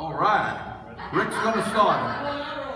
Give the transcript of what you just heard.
All right. Rick's going to start.